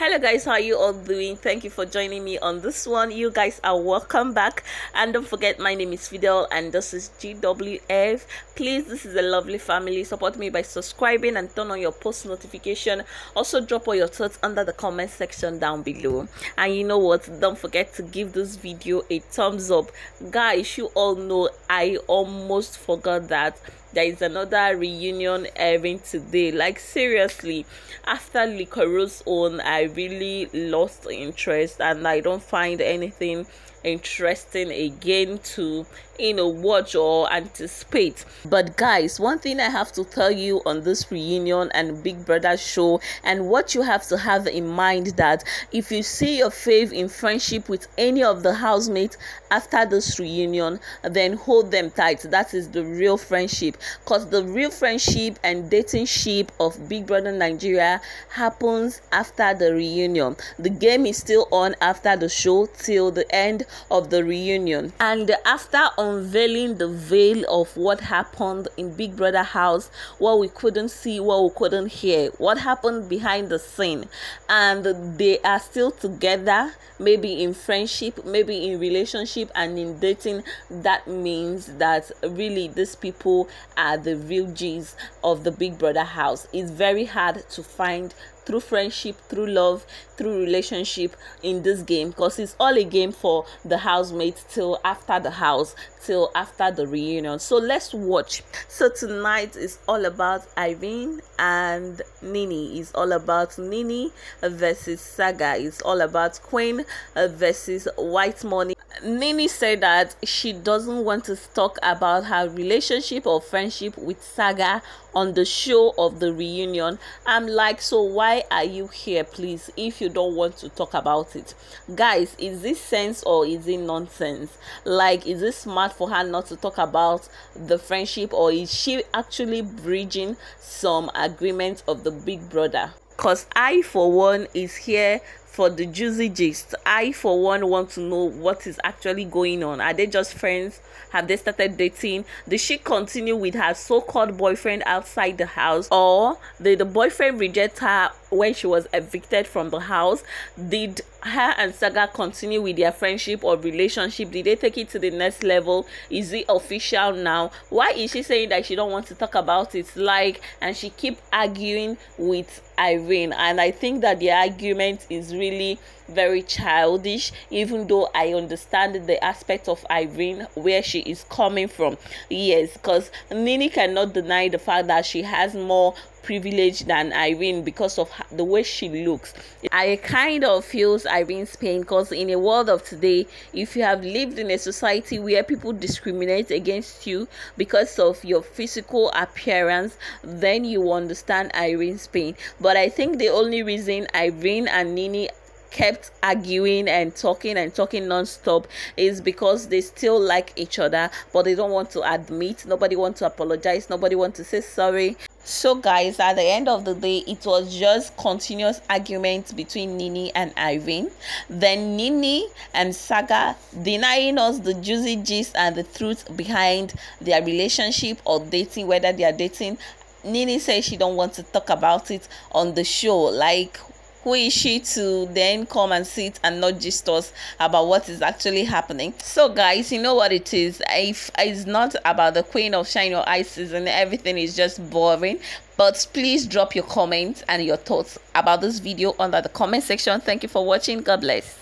hello guys. How are you all doing? Thank you for joining me on this one. You guys are welcome back. And don't forget my name is fidel and this is gwf please this is a lovely family. Support me by subscribing and turn on your post notification. Also drop all your thoughts under the comment section down below. And you know what? Don't forget to give this video a thumbs up. Guys you all know i almost forgot that there is another reunion airing today. Like seriously after Liquorose's own i really lost interest and i don't find anything interesting again to you know watch or anticipate. But guys one thing i have to tell you on this reunion and big brother show and what you have to have in mind that if you see your fave in friendship with any of the housemates after this reunion then hold them tight. That is the real friendship. Because the real friendship and dating ship of big brother nigeria happens after the reunion. The game is still on after the show till the end of the reunion. And after unveiling the veil of what happened in big brother house what we couldn't see what we couldn't hear what happened behind the scene and they are still together maybe in friendship maybe in relationship and in dating that means that really these people are the real g's of the big brother house. It's very hard to find through friendship through love through relationship in this game. Because it's all a game for the housemates till after the house till after the reunion. So let's watch. So tonight is all about arin and nini. Is all about nini versus saga. It's all about queen versus white money Nini said that she doesn't want to talk about her relationship or friendship with Saga on the show of the reunion. I'm like, so why are you here, please, if you don't want to talk about it? Guys, is this sense or is it nonsense? Like, is it smart for her not to talk about the friendship or is she actually bridging some agreement of the big brother? Because I, for one, is here for the juicy gist. I, for one, want to know what is actually going on. Are they just friends? Have they started dating? Did she continue with her so called boyfriend outside the house? Or did the boyfriend reject her when she was evicted from the house? Did her and Saga continue with their friendship or relationship? Did they take it to the next level? Is it official now? Why is she saying that she don't want to talk about it? Like, and she keep arguing with Arin, and I think that the argument is really very childish even though i understand the aspect of arin where she is coming from yes because nini cannot deny the fact that she has more privilege than Arin because of the way she looks. I kind of feels Arin's pain because in a world of today, if you have lived in a society where people discriminate against you because of your physical appearance, then you understand Arin's pain. But I think the only reason Arin and Nini kept arguing and talking and talking non-stop is because they still like each other but they don't want to admit nobody want to apologize nobody want to say sorry so guys at the end of the day it was just continuous arguments between nini and arin. Then nini and saga denying us the juicy gist and the truth behind their relationship or dating whether they are dating. Nini says she don't want to talk about it on the show. Like who is she to then come and sit and not just us about what is actually happening. So guys you know what it is. If it's not about the queen of shine your eyes and everything is just boring. But please drop your comments and your thoughts about this video under the comment section. Thank you for watching. God bless